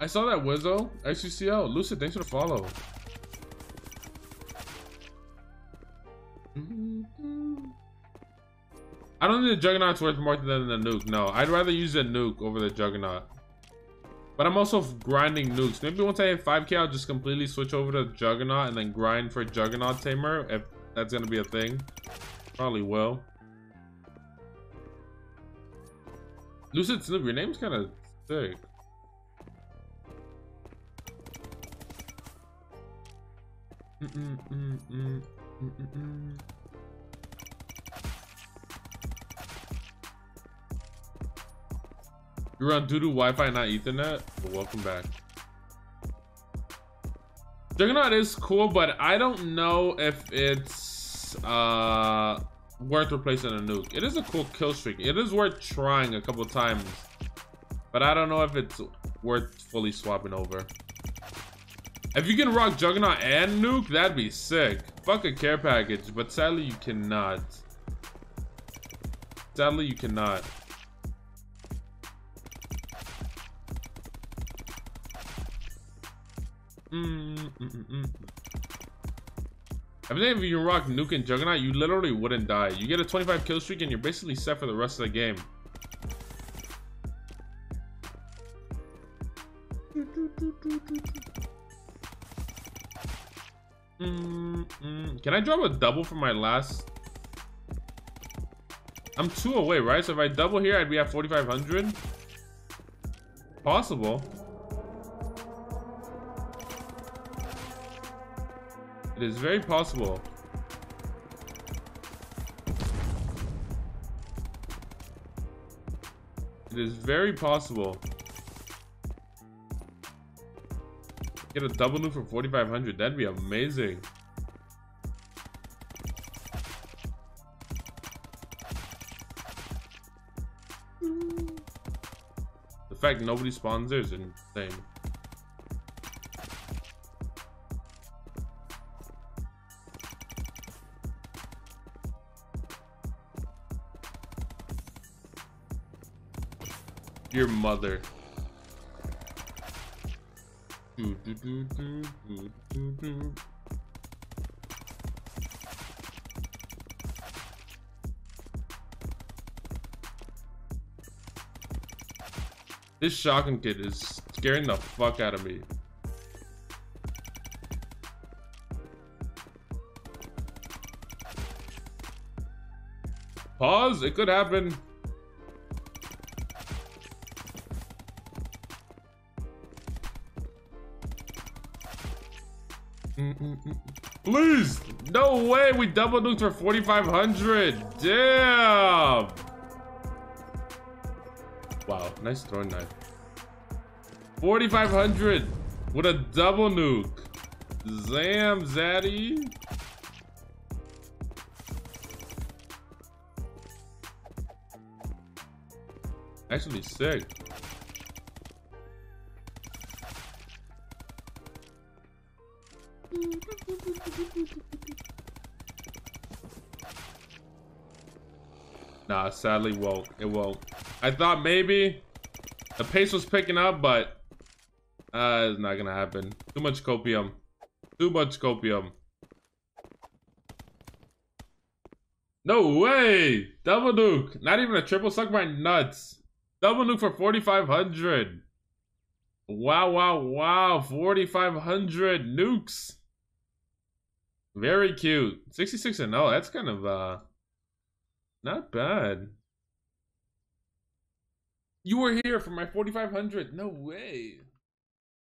I saw that Wizzo. XUCL. Lucid, thanks for the follow. I don't think the Juggernaut's worth more than the nuke. No, I'd rather use the nuke over the Juggernaut. But I'm also grinding nukes. Maybe once I hit 5k, I'll just completely switch over to Juggernaut and then grind for Juggernaut Tamer, if that's gonna be a thing. Probably will. Lucid Snoop, your name's kind of sick. You're on doo-doo Wi-Fi, not Ethernet? Well, welcome back. Juggernaut is cool, but I don't know if it's uh, worth replacing a nuke. It is a cool kill streak. It is worth trying a couple times, but I don't know if it's worth fully swapping over. If you can rock Juggernaut and Nuke, that'd be sick. Fuck a care package, but sadly you cannot. Sadly you cannot. Mm, mm, mm, mm. If you rock Nuke and Juggernaut, you literally wouldn't die. You get a 25 kill streak and you're basically set for the rest of the game. Can I drop a double for my last? I'm two away, right? So if I double here, I'd be at 4,500. Possible. It is very possible. It is very possible. Get a double loot for 4,500. That'd be amazing. The fact nobody spawns there is insane. Your mother. This shotgun kid is scaring the fuck out of me. Pause, it could happen. Mm, mm, mm. Please! No way! We double nuked for 4,500! Damn! Wow, nice throwing knife. 4,500 with a double nuke. Zam, Zaddy. Actually sick. Nah, sadly won't. It won't. I thought maybe the pace was picking up, but uh, it's not gonna happen. Too much copium. Too much copium. No way! Double nuke. Not even a triple suck my nuts. Double nuke for 4,500. Wow, wow, wow. 4,500 nukes. Very cute. 66 and 0. That's kind of, uh, not bad. You were here for my 4,500. No way.